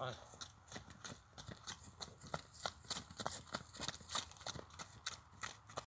I,